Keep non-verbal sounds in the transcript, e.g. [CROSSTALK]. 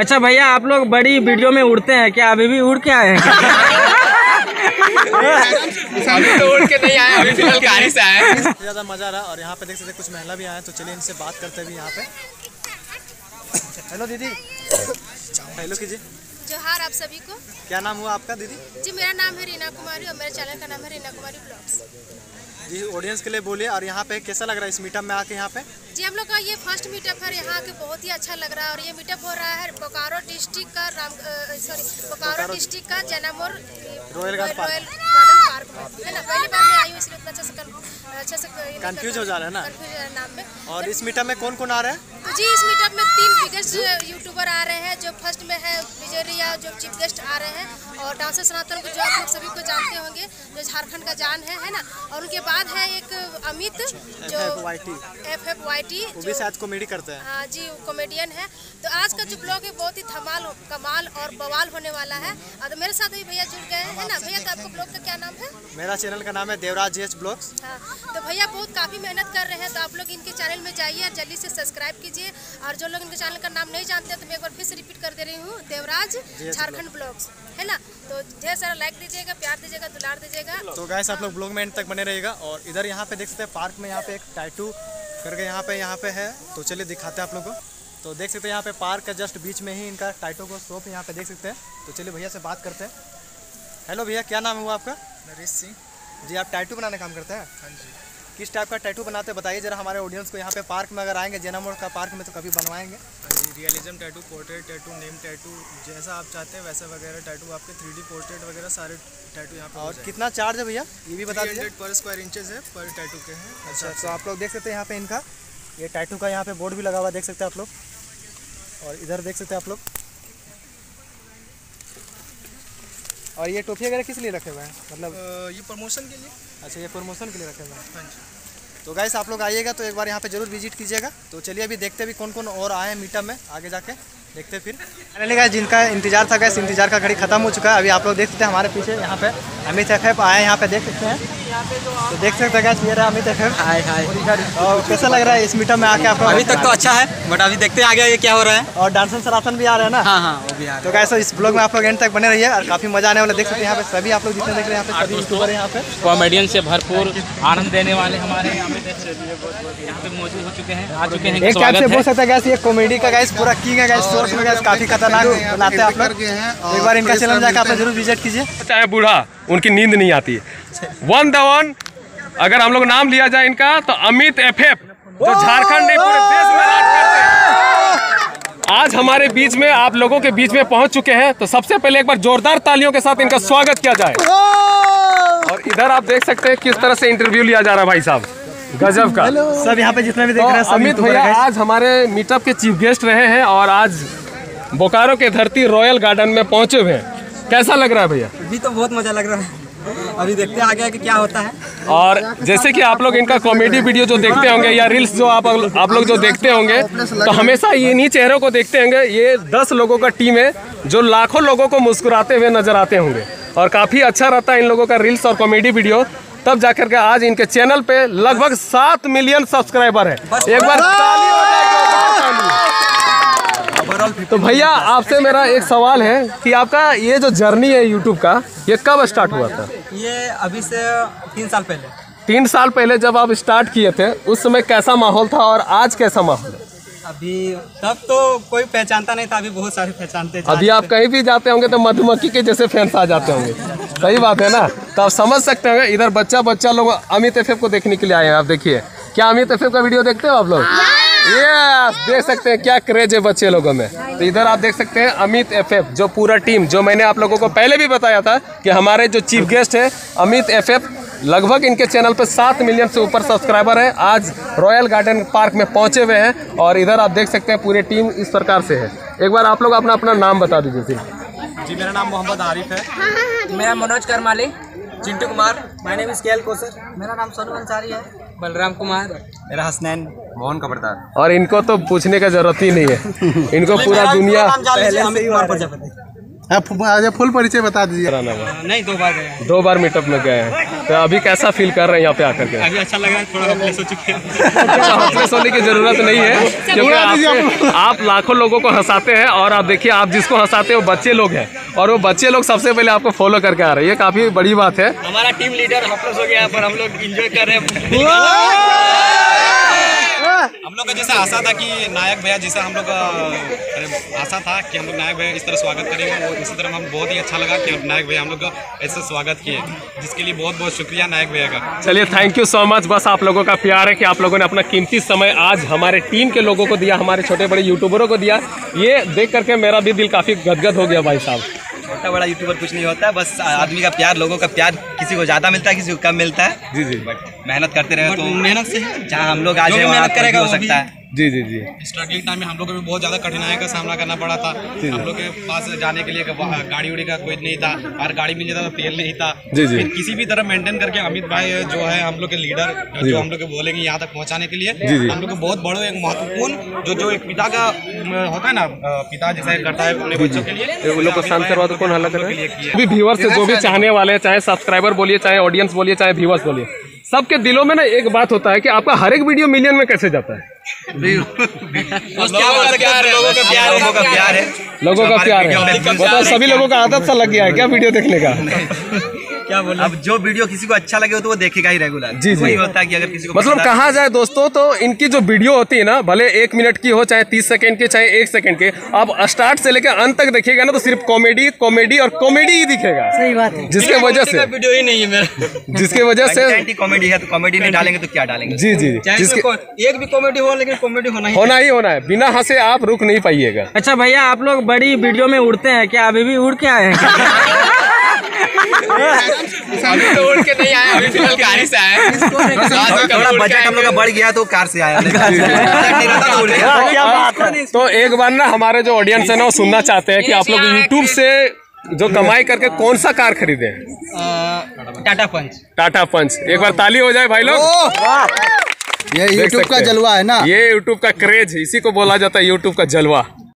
अच्छा भैया आप लोग बड़ी वीडियो में उड़ते हैं क्या? अभी भी उड़ के आए हैं? तो उड़ के नहीं आए अभी फ़िलहाल कहानी से आए [LAUGHS] ज़्यादा मज़ा आ रहा है और यहाँ पे देख सकते कुछ महिला भी आए तो चलिए इनसे बात करते भी यहाँ पे। हेलो दीदी। हेलो कीजिए। जोहार आप सभी को। क्या नाम हुआ आपका दीदी? जी मेरा नाम है रीना कुमारी और मेरे चैनल का नाम है रीना कुमारी ब्लॉग्स। जी ऑडियंस के लिए बोलिए और यहाँ पे कैसा लग रहा है इस मीटअप में आके यहाँ पे जी हम लोग का ये फ़र्स्ट मीटअप है यहाँ के बहुत ही अच्छा लग रहा है और ये मीटअप हो रहा है बोकारो डिस्ट्रिक्ट का राम सॉरी बोकारो डिस्ट्रिक्ट का जैनामोर। रॉयल गार्डन पार्क में है। ना पहली बार मैं आई हूँ इसलिए उतना अच्छे से अच्छे से Confuse हो जा रहे हैं ना? कंफ्यूज है नाम में। और इस मीटअप में कौन कौन आ रहा है? तो जी इस मीटअप में तीन बिगेस्ट यूट्यूबर आ रहे हैं जो फ़र्स्ट में है विजय रिया जो चीफ गेस्ट आ रहे हैं और डांसर सनातन को जो आप लोग सभी को जानते होंगे जो झारखंड का जान है है ना? और उनके बाद है एक अमित जो एफ़ एफ़ वाई टी वो भी शायद कॉमेडी करते हैं। हाँ जी कॉमेडियन है। तो आज का जो ब्लॉग है बहुत ही धमाल कमाल और बवाल होने वाला है। और तो मेरे साथ भी भैया जुड़ गए हैं है ना? भैया तो आपको ब्लॉग का क्या नाम है? मेरा चैनल का नाम है देवराज जी एच ब्लॉग्स। हाँ तो भैया बहुत काफ़ी मेहनत कर रहे हैं तो आप लोग इनके चैनल में जाइए और जल्दी से सब्सक्राइब कीजिए। और जो लोग इनके चैनल का नाम नहीं जानते तो मैं एक बार फिर से रिपीट कर दे रही हूँ देवराज झारखंड ब्लॉग्स है ना? तो ढेर सारा लाइक दीजिएगा प्यार दीजिएगा दुलार दीजिएगा। तो गैस आप लोग ब्लॉग में एंड तक बने रहिएगा और इधर यहाँ पे देख सकते हैं पार्क में यहाँ पे एक टाइटू करके यहाँ पे यहाँ पे है। तो चलिए दिखाते हैं आप लोग को। तो देख सकते हैं यहाँ पे पार्क का जस्ट बीच में ही इनका टाइटो को शॉप यहाँ पे देख सकते हैं। तो चलिए भैया से बात करते हैं। हेलो भैया क्या नाम हुआ आपका? नरेश सिंह। जी आप टैटू बनाने का काम करते हैं? हाँ जी। किस टाइप का टैटू बनाते हैं बताइए जरा हमारे ऑडियंस को। यहाँ पे पार्क में अगर आएँगे जेना मोड़ का पार्क में तो कभी बनवाएँगे? हाँ जी realism tattoo portrait tattoo name tattoo जैसा आप चाहते हैं वैसा वगैरह टैटू आपके थ्री पोर्ट्रेट वगैरह सारे टैटू यहाँ पर और कितना चार्ज है भैया? ये भी बता दीजिए। पर स्क्वायर इंचेस है पर टैटू के हैं अच्छा तो आप लोग देख सकते हैं यहाँ पे इनका। ये टैटू का यहाँ पे बोर्ड भी लगा हुआ देख सकते हैं आप लोग। और इधर देख सकते हैं आप लोग। और ये टोपी वगैरह किस लिए रखे हुए हैं? मतलब ये प्रमोशन के लिए। अच्छा ये प्रमोशन के लिए रखे हुए हैं। हाँ जी। तो गाइस आप लोग आइएगा तो एक बार यहाँ पे ज़रूर विज़िट कीजिएगा। तो चलिए अभी देखते भी कौन कौन और आए हैं मीटअप में। आगे जाके देखते फिर। फाइनली गाइस जिनका इंतज़ार था गैस इंतज़ार का घड़ी खत्म हो चुका है। अभी आप लोग देख सकते हैं हमारे पीछे यहाँ पे अमित एफ़ आए हैं यहाँ पे देख सकते हैं। तो देख सकते हैं गैस ये अमित हाय हाय और कैसा लग रहा है इस मीटर में आके आप लोग अभी तक तो अच्छा है बट अभी देखते हैं आगे आगे क्या हो रहा है। और डांसन सरासन भी आ रहे हैं ना? हाँ हाँ वो भी आ तो कैसे इस ब्लॉग में आप लोग एंड तक बने रहिए और काफ़ी मज़ा आने वाला देख सकते हैं यहाँ पे सभी आप लोग जितने देख रहे हैं यहाँ पे सभी यूट्यूबर यहाँ पे। कॉमेडियन से भरपूर आनंद देने वाले हमारे यहाँ पे। यहाँ पे मौजूद हो चुके हैं आ चुके हैं एक टाइप से बोल सकते हैं गैस ये कॉमेडी का गैस पूरा किंग है गैस सोर्स में गैस काफ़ी खतरनाक बनाते हैं आप लोग। एक बार इनका चैनल जाकर आप ज़रूर विज़िट कीजिए। चाहे बूढ़ा। उनकी नींद नहीं आती वन द वन अगर हम लोग नाम लिया जाए इनका तो अमित एफ़ एफ़ जो झारखंड नहीं पूरे देश में राज करते हैं। आज हमारे बीच में आप लोगों के बीच में पहुँच चुके हैं तो सबसे पहले एक बार जोरदार तालियों के साथ इनका स्वागत किया जाए। और इधर आप देख सकते हैं किस तरह से इंटरव्यू लिया जा रहा है भाई साहब। गजब का। सब यहाँ पे जितना भी देख तो रहे हैं अमित भैया आज हमारे मीटअप के चीफ गेस्ट रहे हैं और आज बोकारो के धरती रॉयल गार्डन में पहुँचे हुए हैं। कैसा लग रहा है भैया? अभी तो बहुत मज़ा लग रहा है। अभी देखते हैं आगे आगे क्या होता है। और जैसे कि आप लोग इनका कॉमेडी वीडियो जो देखते होंगे या रील्स जो आप आप लोग जो देखते होंगे तो हमेशा ये इन्हीं चेहरों को देखते होंगे। ये दस लोगों का टीम है जो लाखों लोगों को मुस्कुराते हुए नज़र आते होंगे। और काफ़ी अच्छा रहता है इन लोगों का रील्स और कॉमेडी वीडियो तब जाकर के आज इनके चैनल पे लगभग सात मिलियन सब्सक्राइबर है। एक बार ताली हो जाए, एक बार ताली। तो भैया आपसे मेरा एक सवाल है कि आपका ये जो जर्नी है यूट्यूब का ये कब स्टार्ट हुआ था? ये अभी से तीन साल पहले। तीन साल पहले जब आप स्टार्ट किए थे उस समय कैसा माहौल था और आज कैसा माहौल है? अभी तब तो कोई पहचानता नहीं था अभी बहुत सारे पहचानते अभी आप कहीं भी जाते होंगे तो मधुमक्खी के जैसे फैंस आ जाते होंगे। सही बात है ना? तो आप समझ सकते होंगे इधर बच्चा बच्चा लोग अमित एफ़ को देखने के लिए आए हैं। आप देखिए क्या अमित एफ़ का वीडियो देखते हो आप लोग? ये आप देख सकते हैं क्या क्रेज है बच्चे लोगों में। तो इधर आप देख सकते हैं अमित एफ़ जो पूरा टीम जो मैंने आप लोगों को पहले भी बताया था कि हमारे जो चीफ गेस्ट है अमित एफ़ लगभग इनके चैनल पर सात मिलियन से ऊपर सब्सक्राइबर है। आज रॉयल गार्डन पार्क में पहुँचे हुए हैं और इधर आप देख सकते हैं पूरी टीम इस प्रकार से है। एक बार आप लोग अपना अपना नाम बता दीजिए जी मेरा नाम मोहम्मद आरिफ है। मेरा Manoj Karmali Chintu Kumar. My name is KL Kausar मेरा नाम सोनू अंसारी है। बलराम कुमार। मेरा हसनैन। मोहन कबरदार और इनको तो पूछने का ज़रूरत ही नहीं है। इनको पूरा दुनिया फुल परिचय बता दीजिए। नहीं दो बार गए दो बार मीटअप में गए हैं। तो अभी कैसा फील कर रहे हैं यहाँ पे आकर के? अभी अच्छा लगा थोड़ा चुके हैं। हॉपलेस होने की ज़रूरत नहीं है। क्योंकि आप, आप लाखों लोगों को हंसाते हैं और आप देखिए आप जिसको हंसाते हैं वो बच्चे लोग हैं। और वो बच्चे लोग सबसे पहले आपको फॉलो करके आ रहे हैं। ये काफ़ी बड़ी बात है। हमारा टीम लीडर हॉपलेस हो गया पर हम लोग इंजॉय कर रहे हैं। हम लोग का जैसा आशा था कि नायक भैया जैसा हम लोग का आशा था कि हम लोग नायक भैया इस तरह स्वागत करेंगे और इसी तरह हम बहुत ही अच्छा लगा कि नायक भैया हम लोग का ऐसे स्वागत किए जिसके लिए बहुत बहुत शुक्रिया नायक भैया का। चलिए थैंक यू सो मच बस आप लोगों का प्यार है कि आप लोगों ने अपना कीमती समय आज हमारे टीम के लोगों को दिया हमारे छोटे बड़े यूट्यूबरों को दिया। ये देख करके मेरा भी दिल काफ़ी गदगद हो गया भाई साहब। छोटा बड़ा यूट्यूबर कुछ नहीं होता है बस आदमी का प्यार लोगों का प्यार किसी को ज़्यादा मिलता है किसी को कम मिलता है। जी जी। बट मेहनत करते रहे तो मेहनत से जहाँ हम लोग आज हैं, वहाँ मेहनत करेगा हो सकता है। जी जी जी। स्ट्रगलिंग टाइम में हम लोग को भी बहुत ज़्यादा कठिनाई का सामना करना पड़ा था। हम लोग के पास जाने के लिए गा- गाड़ी उड़ी का कोई नहीं था और गाड़ी मिल जाता तो तेल नहीं था। जी, जी। किसी भी तरह मेंटेन करके अमित भाई जो है हम लोग के लीडर जो हम लोग के बोलेंगे यहाँ तक पहुँचाने के लिए जी, जी। हम लोग को बहुत बड़ो एक महत्वपूर्ण जो जो एक पिता का होता है ना पिता जैसा करता है अपने बच्चों के लिए वो लोग को शांत करवा दो कौन हल्ला कर रहा है? जो भी चाहने वाले चाहे सब्सक्राइबर बोलिए चाहे ऑडियंस बोलिए चाहे व्यूअर्स बोलिए। सबके दिलों में ना एक बात होता है कि आपका हर एक वीडियो मिलियन में कैसे जाता है? लोगों का प्यार है लोगों का प्यार है। है। बताओ सभी लोगों का आदत सा लग गया है क्या वीडियो देखने का? क्या बोला? अब जो वीडियो किसी को अच्छा लगे हो तो वो देखेगा ही रेगुलर जी, जी। होता है कि अगर किसी को मतलब कहा जाए दोस्तों तो इनकी जो वीडियो होती है ना भले एक मिनट की हो चाहे तीस सेकंड की चाहे एक सेकंड के आप स्टार्ट से लेकर अंत तक देखिएगा ना तो सिर्फ़ कॉमेडी कॉमेडी और कॉमेडी ही दिखेगा। सही बात है। जिसके वजह से। वीडियो ही नहीं है मेरा। जिसके वजह से कॉमेडी है तो कॉमेडी नहीं डालेंगे तो क्या डालेंगे? जी जी जिसके एक भी कॉमेडी हो लेकिन कॉमेडी होना होना ही। होना है। बिना हंसे आप रुक नहीं पाइएगा। अच्छा भैया आप लोग बड़ी वीडियो में उड़ते हैं क्या? अभी भी उड़ के आए हैं के नहीं आए अभी फ़िलहाल गाड़ी से आए थोड़ा बजट हम लोग का बढ़ गया तो कार से आया तो गया। [LAUGHS] तो एक बार ना हमारे जो ऑडियंस है ना वो सुनना चाहते हैं कि आप लोग यूट्यूब से जो कमाई करके कौन सा कार खरीदे? टाटा पंच। टाटा पंच। एक बार ताली हो जाए भाई लोग। ये यूट्यूब का जलवा है ना। ये यूट्यूब का क्रेज इसी को बोला जाता है यूट्यूब का जलवा।